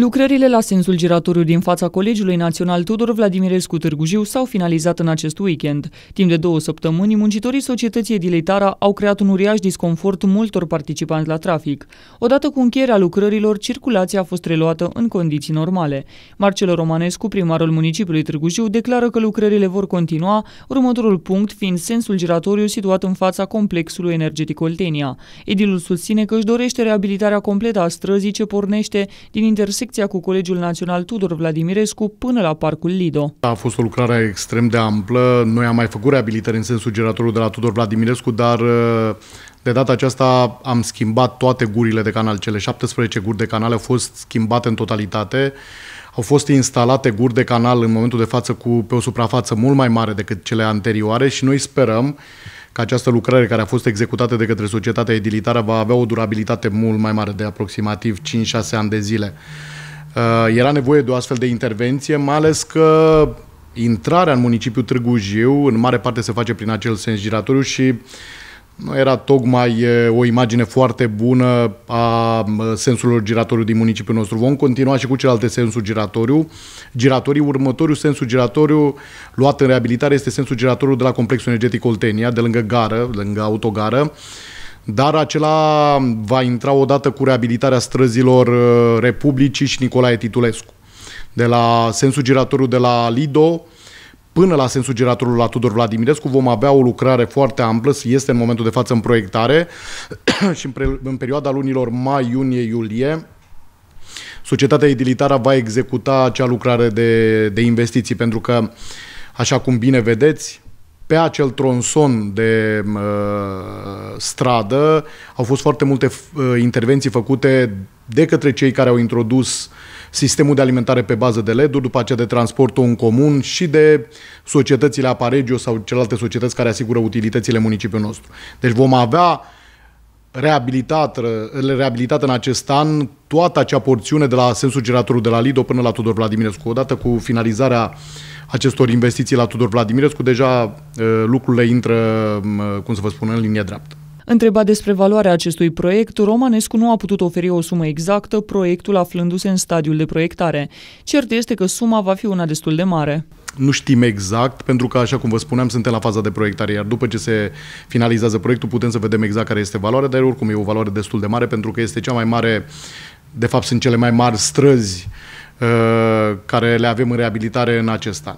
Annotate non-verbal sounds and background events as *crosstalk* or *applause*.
Lucrările la sensul giratoriu din fața Colegiului Național Tudor Vladimirescu Târgu Jiu s-au finalizat în acest weekend. Timp de două săptămâni, muncitorii societății Edilitara au creat un uriaș disconfort multor participanți la trafic. Odată cu încheierea lucrărilor, circulația a fost reluată în condiții normale. Marcelo Romanescu, primarul municipiului Târgu Jiu, declară că lucrările vor continua, următorul punct fiind sensul giratoriu situat în fața complexului energetic Oltenia. Edilul susține că își dorește reabilitarea completă a străzii ce pornește din intersecția secția cu Colegiul Național Tudor Vladimirescu până la Parcul Lido. A fost o lucrare extrem de amplă. Noi am mai făcut reabilitări în sensul generatorului de la Tudor Vladimirescu, dar uh, de data aceasta am schimbat toate gurile de canal. Cele 17 guri de canal au fost schimbate în totalitate. Au fost instalate guri de canal în momentul de față cu, pe o suprafață mult mai mare decât cele anterioare și noi sperăm că această lucrare care a fost executată de către societatea edilitară va avea o durabilitate mult mai mare de aproximativ 5-6 ani de zile. Uh, era nevoie de o astfel de intervenție, mai ales că intrarea în municipiul Târgu Jiu în mare parte se face prin acel sens giratoriu și nu era tocmai o imagine foarte bună a sensurilor giratoriu din municipiul nostru. Vom continua și cu celelalte sensuri giratoriu. Giratorii, următorul sensul giratoriu luat în reabilitare este sensul giratoriu de la complexul energetic Oltenia, de lângă gară, lângă autogară dar acela va intra odată cu reabilitarea străzilor uh, Republicii și Nicolae Titulescu. De la sensul giratoriu de la Lido până la sensul giratorului la Tudor Vladimirescu vom avea o lucrare foarte amplă, este în momentul de față în proiectare *clears throat* și în, pre, în perioada lunilor mai, iunie, iulie societatea edilitară va executa acea lucrare de, de investiții, pentru că, așa cum bine vedeți, pe acel tronson de uh, stradă au fost foarte multe uh, intervenții făcute de către cei care au introdus sistemul de alimentare pe bază de LED, după aceea de transportul în comun și de societățile Aparegio sau celelalte societăți care asigură utilitățile municipiului nostru. Deci vom avea reabilitat, reabilitat în acest an toată acea porțiune de la sensul giratorul de la Lido până la Tudor Vladimirescu. Odată cu finalizarea acestor investiții la Tudor Vladimirescu, deja lucrurile intră, cum să vă spun, în linie dreaptă. Întrebat despre valoarea acestui proiect, Romanescu nu a putut oferi o sumă exactă, proiectul aflându-se în stadiul de proiectare. Cert este că suma va fi una destul de mare. Nu știm exact, pentru că, așa cum vă spuneam, suntem la faza de proiectare, iar după ce se finalizează proiectul, putem să vedem exact care este valoarea, dar oricum e o valoare destul de mare, pentru că este cea mai mare, de fapt sunt cele mai mari străzi uh, care le avem în reabilitare în acest an.